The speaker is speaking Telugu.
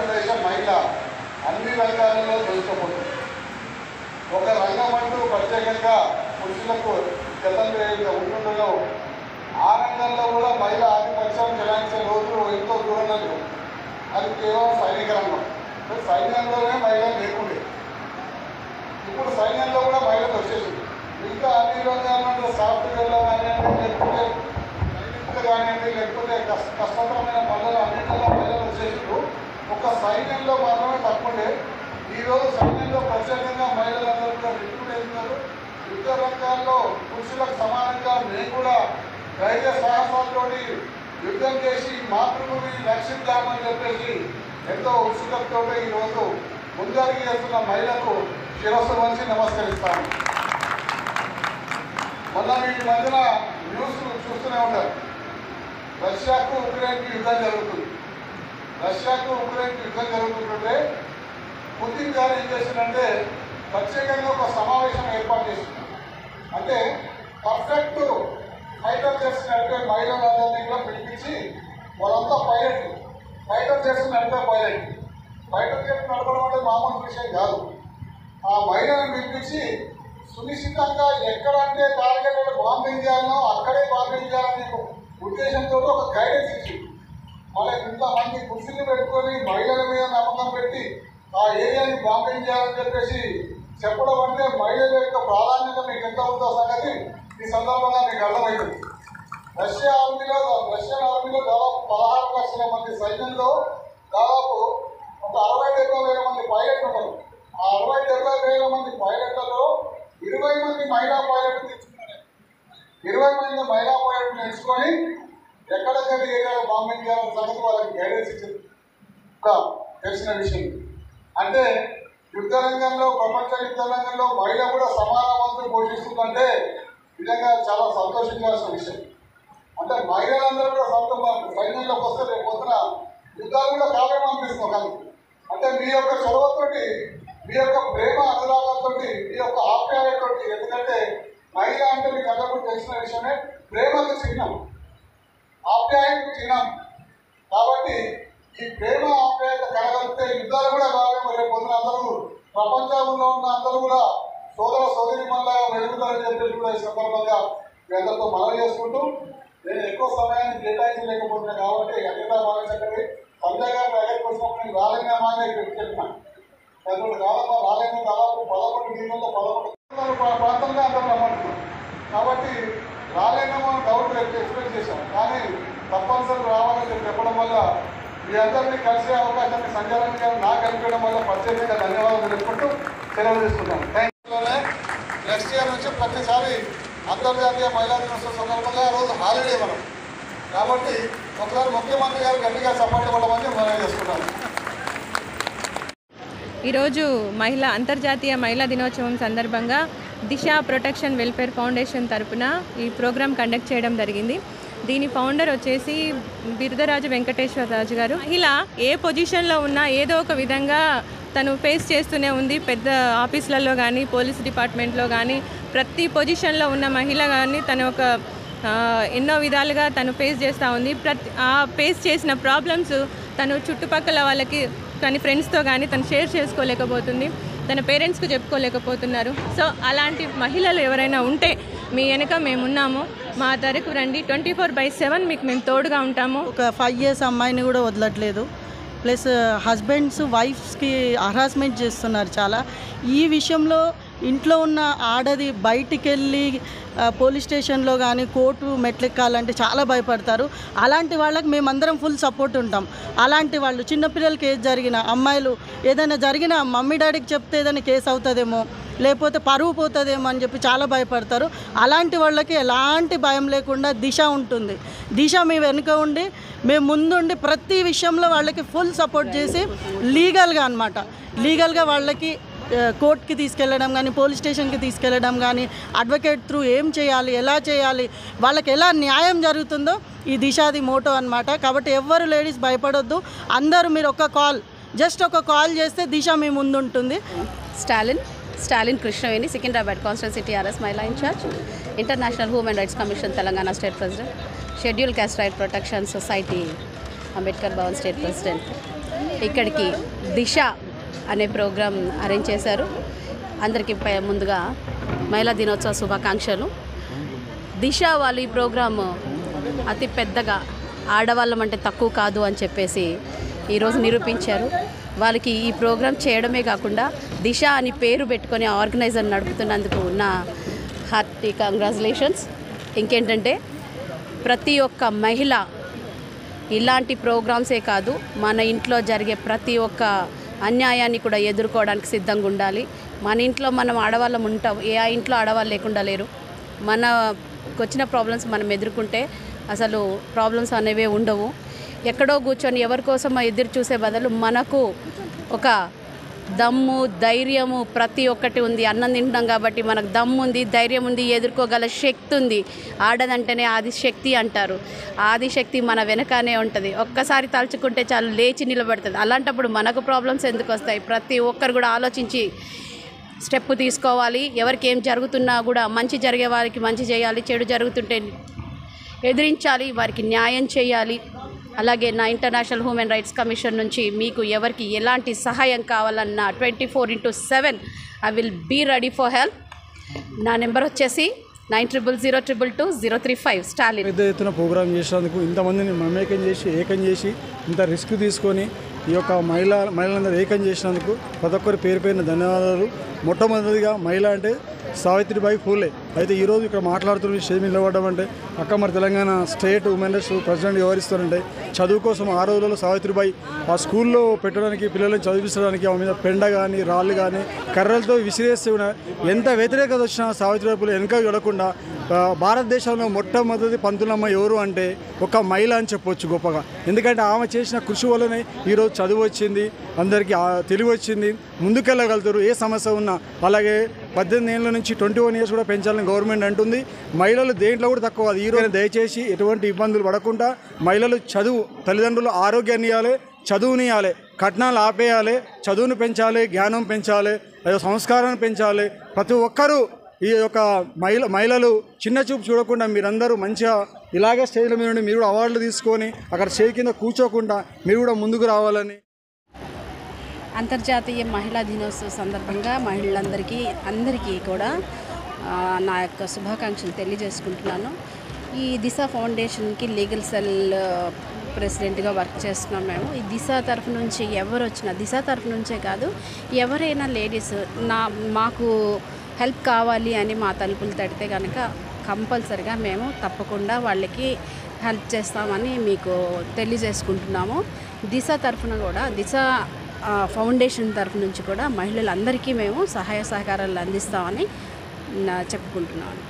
మహిళ అన్ని రంగాలలో దొరికిపోతుంది ఒక రంగం అంటూ ప్రత్యేకంగా పురుషులకు గతంలో ఉంటుండగా ఆ రంగంలో కూడా మహిళ ఆధిపత్యం చెలాయించే రోజులు ఎంతో దూరంలో లేవు. అది కేవలం సైనిక రంగం. సైన్యంలోనే మహిళ లేకుండే. ఇప్పుడు సైన్యంలో కూడా మహిళలు వచ్చేసింది. ఇంకా అన్ని రంగాల్లో సాఫ్ట్వేర్లో కానివ్వండి లేకపోతే కానివ్వండి లేకపోతే కష్ట కష్టతరమైన పనులు అన్నింటిలో మహిళలు వచ్చేసిండ్రు. ఒక సైన్యంలో మాత్రమే తప్పుండే ఈరోజు సైన్యంలో ప్రత్యేకంగా మహిళలందరూ కూడా రిక్రూట్ అవుతున్నారు. యుద్ధ రంగాల్లో పురుషులకు సమానంగా మేము కూడా ధైర్య సాహసాలతో యుద్ధం చేసి మాతృభూమి రక్షిద్దామని చెప్పేసి ఎంతో ఉత్సుకతతో ఈరోజు ముందరికి చేస్తున్న మహిళకు శిరస్సు వంచి నమస్కరిస్తాను. మొన్న వీటి మధ్యన న్యూస్ చూస్తూనే ఉంటారు. రష్యాకు ఉక్రెయిన్కి యుద్ధం జరుగుతుంది. రష్యాకు ఉక్రెయిన్కి యుద్ధం జరుగుతుంటే పుతిన్ గారు ఏం చేసిందంటే ప్రత్యేకంగా ఒక సమావేశం ఏర్పాటు చేసింది అంటే పర్ఫెక్ట్ ఫైటర్ అంటే మహిళలందరినీ కూడా పిలిపించి వాళ్ళంతా పైలట్ ఫైటర్ అంటే పైలట్ ఫైటర్ చేసి నడపడం అంటే మామూలు విషయం కాదు. ఆ మహిళను పిలిపించి సునిశ్చితంగా ఎక్కడంటే టార్గెట్ బాంబింగ్ చేయాలనో అక్కడే బాంబింగ్ చేయాలనే ఉద్దేశంతో ఒక గైడెన్స్ ఇచ్చింది. మళ్ళీ ఇంతమంది కుర్చీలు పెట్టుకొని మహిళల మీద నమ్మకం పెట్టి ఆ ఏరియాని బాంబింగ్ చేయాలని చెప్పేసి చెప్పడం అంటే మహిళల యొక్క ప్రాధాన్యత మీకు ఎంత ఉందో సంగతి ఈ సందర్భంగా మీకు అర్థమైంది. రష్యా ఆర్మీలో రష్యన్ ఆర్మీలో దాదాపు పదహారు లక్షల మంది సైన్యంలో దాదాపు ఒక అరవై డెబ్బై వేల మంది పైలట్లు ఉన్నారు. ఆ అరవై డెబ్బై వేల మంది పైలట్లలో ఇరవై మంది మహిళా పైలట్లు తెచ్చుకున్నారు ఇరవై మంది మహిళా పైలట్లు ఎంచుకొని ఎక్కడెక్కడ ఏరియాలో బాంబింగ్ చేయాలన్న సంగతి వాళ్ళకి గైడెన్స్ ఇచ్చింది తెలిసిన విషయం. అంటే యుద్ధ రంగంలో ప్రపంచ యుద్ధ రంగంలో మహిళ కూడా సమాన వంతులు పోషిస్తుందంటే నిజంగా చాలా సంతోషించాల్సిన విషయం. అంటే మహిళలందరూ కూడా సొంతం సైన్యంలోకి వస్తే రేపు పొద్దున యుద్ధాలు కూడా కావ్యం అనిపిస్తుంది కానీ. అంటే మీ యొక్క చొరవతోటి మీ యొక్క ప్రేమ అనురాగంతో మీ యొక్క ఆప్యాయతోటి ఎందుకంటే మహిళ అంటే మీకు అందరూ తెలిసిన విషయమే ప్రేమకు చిహ్నం. ఆప్యాయతకు చిహ్నం కాబట్టి ఈ ప్రేమ ఆప్యాయత కలగలిగితే యుద్ధాలు కూడా కావేమో రేపు పొందిన అందరూ ప్రపంచంలో ఉన్న అందరూ కూడా సోదర సోదరి మళ్ళగా వెలుగుతారని చెప్పేసి కూడా ఈ సందర్భంగా మీ అందరితో మనవి చేసుకుంటూ నేను ఎక్కువ సమయాన్ని కేటాయించలేకపోతున్నా కాబట్టి అనితా భావించకండి సంజయ్ గారు దగ్గరికి వచ్చినప్పుడు నేను రాలేనా మానే చెప్పిన పదకొండు కాలమ్మా రాలేనా దాదాపు పదకొండు నీళ్ళలో పదకొండు ప్రాంతంగా అందరూ రమ్మంటున్నాం కాబట్టి రాలేనేమో అని డౌట్ ఎక్స్ప్లెయిన్ చేశాం కానీ తప్పనిసరి రావాలని చెప్పి చెప్పడం వల్ల మీ అందరినీ కలిసే అవకాశాన్ని సంచారాన్ని గారు నాకు కలిపడం వల్ల ప్రత్యేకంగా ధన్యవాదాలు తెలుపుకుంటూ సెలవు తీసుకుంటాను థ్యాంక్ నెక్స్ట్ ఇయర్ నుంచి ప్రతిసారి అంతర్జాతీయ మహిళా దినోత్సవం సందర్భంగా ఆ రోజు హాలిడే మనం. కాబట్టి ఒకసారి ముఖ్యమంత్రి గారు గట్టిగా సపోర్ట్ ఇవ్వడమని మనం చేసుకుంటాను ఈరోజు మహిళా అంతర్జాతీయ మహిళా దినోత్సవం సందర్భంగా దిశ ప్రొటెక్షన్ వెల్ఫేర్ ఫౌండేషన్ తరపున ఈ ప్రోగ్రాం కండక్ట్ చేయడం జరిగింది. దీని ఫౌండర్ వచ్చేసి బిరుదరాజు వెంకటేశ్వరరాజు గారు. మహిళ ఏ పొజిషన్లో ఉన్నా ఏదో ఒక విధంగా తను ఫేస్ చేస్తూనే ఉంది. పెద్ద ఆఫీసులలో కానీ పోలీస్ డిపార్ట్మెంట్లో కానీ ప్రతి పొజిషన్లో ఉన్న మహిళ కానీ తను ఒక ఎన్నో విధాలుగా తను ఫేస్ చేస్తూ ఉంది. ప్రతి ఆ ఫేస్ చేసిన ప్రాబ్లమ్స్ తను చుట్టుపక్కల వాళ్ళకి తన ఫ్రెండ్స్తో కానీ తను షేర్ చేసుకోలేకపోతుంది. తన పేరెంట్స్కు చెప్పుకోలేకపోతున్నారు. సో అలాంటి మహిళలు ఎవరైనా ఉంటే మీ వెనుక మేమున్నాము. మా తరకు రండి. ట్వంటీ ఫోర్ బై సెవెన్ మీకు మేము తోడుగా ఉంటాము. ఒక ఫైవ్ ఇయర్స్ అమ్మాయిని కూడా వదలట్లేదు. ప్లస్ హస్బెండ్స్ వైఫ్స్కి హరాస్మెంట్ చేస్తున్నారు చాలా. ఈ విషయంలో ఇంట్లో ఉన్న ఆడది బయటికి వెళ్ళి పోలీస్ uh, స్టేషన్లో కానీ కోర్టు మెట్లెక్కాలంటే చాలా భయపడతారు. అలాంటి వాళ్ళకి మేమందరం ఫుల్ సపోర్ట్ ఉంటాం. అలాంటి వాళ్ళు చిన్నపిల్లలకి ఏది జరిగినా అమ్మాయిలు ఏదైనా జరిగినా మమ్మీ డాడీకి చెప్తే ఏదైనా కేసు అవుతుందేమో. లేకపోతే పరువు పోతుందేమో అని చెప్పి చాలా భయపడతారు. అలాంటి వాళ్ళకి ఎలాంటి భయం లేకుండా దిశ ఉంటుంది. దిశ మీ వెనుక ఉండి మేము ముందుండి ప్రతి విషయంలో వాళ్ళకి ఫుల్ సపోర్ట్ చేసి లీగల్గా అనమాట లీగల్గా వాళ్ళకి కోర్టుకి తీసుకెళ్ళడం కానీ పోలీస్ స్టేషన్కి తీసుకెళ్ళడం కానీ అడ్వకేట్ త్రూ ఏం చేయాలి ఎలా చేయాలి వాళ్ళకి ఎలా న్యాయం జరుగుతుందో ఈ దిశాది మోటో అనమాట కాబట్టి ఎవ్వరు లేడీస్ భయపడొద్దు. అందరూ మీరు ఒక కాల్ జస్ట్ ఒక కాల్ చేస్తే దిశ మీ ముందు ఉంటుంది స్టాలిన్? స్టాలిన్ కృష్ణవేణి సికింద్రాబాద్ కాన్స్టిట్యూన్సీ టీఆర్ఎస్ మహిళా incharge international human rights commission Telangana state president schedule caste right protection society Ambedkar Bhavan state president. ఇక్కడికి దిశ అనే ప్రోగ్రాం అరేంజ్ చేశారు. అందరికీ ముందుగా మహిళా దినోత్సవ శుభాకాంక్షలు. దిశ వాళ్ళు ఈ ప్రోగ్రాము అతి పెద్దగా ఆడవాళ్ళం అంటే తక్కువ కాదు అని చెప్పేసి ఈరోజు నిరూపించారు. వాళ్ళకి ఈ ప్రోగ్రాం చేయడమే కాకుండా దిశ అని పేరు పెట్టుకొని ఆర్గనైజర్ నడుపుతున్నందుకు నా హార్టీ కంగ్రాచులేషన్స్. ఇంకేంటంటే ప్రతి ఒక్క మహిళ ఇలాంటి ప్రోగ్రామ్సే కాదు మన ఇంట్లో జరిగే ప్రతి ఒక్క అన్యాయాన్ని కూడా ఎదుర్కోవడానికి సిద్ధంగా ఉండాలి. మన ఇంట్లో మనం ఆడవాళ్ళం ఉంటాం ఏ ఆ ఇంట్లో ఆడవాళ్ళు లేకుండా లేరు. మనకు వచ్చిన ప్రాబ్లమ్స్ మనం ఎదుర్కొంటే అసలు ప్రాబ్లమ్స్ అనేవే ఉండవు. ఎక్కడో కూర్చొని ఎవరి కోసం ఎదురు చూసే బదులు మనకు ఒక దమ్ము ధైర్యము ప్రతి ఒక్కటి ఉంది. అన్నం తింటున్నాం కాబట్టి మనకు దమ్ము ఉంది ధైర్యం ఉంది ఎదుర్కోగల శక్తి ఉంది. ఆడదంటేనే ఆదిశక్తి అంటారు. ఆదిశక్తి మన వెనకనే ఉంటుంది. ఒక్కసారి తలుచుకుంటే చాలు లేచి నిలబడుతుంది. అలాంటప్పుడు మనకు ప్రాబ్లమ్స్ ఎందుకు వస్తాయి? ప్రతి ఒక్కరు కూడా ఆలోచించి స్టెప్ తీసుకోవాలి. ఎవరికి ఏం జరుగుతున్నా కూడా మంచి జరిగే వారికి మంచి చేయాలి. చెడు జరుగుతుంటే ఎదిరించాలి. వారికి న్యాయం చేయాలి. అలాగే నా ఇంటర్నేషనల్ హ్యూమన్ రైట్స్ కమిషన్ నుంచి మీకు ఎవరికి ఎలాంటి సహాయం కావాలన్నా twenty four into seven I will be ready for help. నా నెంబర్ వచ్చేసి nine triple zero triple two zero three five Stalin. పెద్ద ఎత్తున ప్రోగ్రాం చేసినందుకు ఇంతమందిని మమేకం చేసి ఏకం చేసి ఇంత రిస్క్ తీసుకొని ఈ యొక్క మహిళ మహిళలందరూ ఏకం చేసినందుకు ప్రతి ఒక్కరి పేరు పేరున ధన్యవాదాలు. మొట్టమొదటిగా మహిళ అంటే సావిత్రిబాయి ఫూలే. అయితే ఈరోజు ఇక్కడ మాట్లాడుతున్న స్టేజ్ మీద నిలబడడం అంటే అక్క మరి Telangana state women rights president వివరిస్తారంటే చదువు కోసం ఆ రోజులలో సావిత్రిబాయి ఆ స్కూల్లో పెట్టడానికి పిల్లల్ని చదివించడానికి ఆమె మీద పెండ కానీ రాళ్ళు కానీ కర్రలతో విసిరేస్తే ఎంత వ్యతిరేకత వచ్చినా సావిత్రిబాయి పూలే వెనుక చూడకుండా భారతదేశంలో మొట్టమొదటి పంతులమ్మ ఎవరు అంటే ఒక మహిళ అని చెప్పొచ్చు గొప్పగా. ఎందుకంటే ఆమె చేసిన కృషి వల్లనే ఈరోజు చదువు వచ్చింది అందరికీ తెలివి వచ్చింది ముందుకెళ్ళగలుగుతారు ఏ సమస్య ఉన్నా. అలాగే పద్దెనిమిది ఏళ్ళ నుంచి ట్వంటీ వన్ ఇయర్స్ కూడా పెంచాలని గవర్నమెంట్ అంటుంది. మహిళలు దేంట్లో కూడా తక్కువ కాదు. ఈరోజు దయచేసి ఎటువంటి ఇబ్బందులు పడకుండా మహిళలు చదువు తల్లిదండ్రులు ఆరోగ్యాన్ని ఇవ్వాలి చదువుని ఇవ్వాలి కట్నాలు ఆపేయాలి చదువును పెంచాలి జ్ఞానం పెంచాలి సంస్కారాన్ని పెంచాలి. ప్రతి ఒక్కరూ ఈ యొక్క మహిళ మహిళలు చిన్న చూపు చూడకుండా మీరందరూ మంచిగా ఇలాగే స్టేజ్ల మీద ఉండి మీరు కూడా అవార్డులు తీసుకొని అక్కడ స్టేజ్ కింద కూర్చోకుండా మీరు కూడా ముందుకు రావాలని. అంతర్జాతీయ మహిళా దినోత్సవ సందర్భంగా మహిళలందరికీ అందరికీ కూడా నా యొక్క శుభాకాంక్షలు తెలియజేసుకుంటున్నాను. ఈ దిశ ఫౌండేషన్కి లీగల్ సెల్ ప్రెసిడెంట్గా వర్క్ చేస్తున్నాం మేము. ఈ దిశ తరఫు నుంచి ఎవరు వచ్చినా దిశ తరఫు నుంచే కాదు ఎవరైనా లేడీస్ నా మాకు హెల్ప్ కావాలి అని మా తలుపులు తడితే కనుక కంపల్సరిగా మేము తప్పకుండా వాళ్ళకి హెల్ప్ చేస్తామని మీకు తెలియజేసుకుంటున్నాము. దిశ తరఫున కూడా దిశ ఫౌండేషన్ తరఫు నుంచి కూడా మహిళలందరికీ మేము సహాయ సహకారాలు అందిస్తామని నా చెప్పుకుంటున్నాను.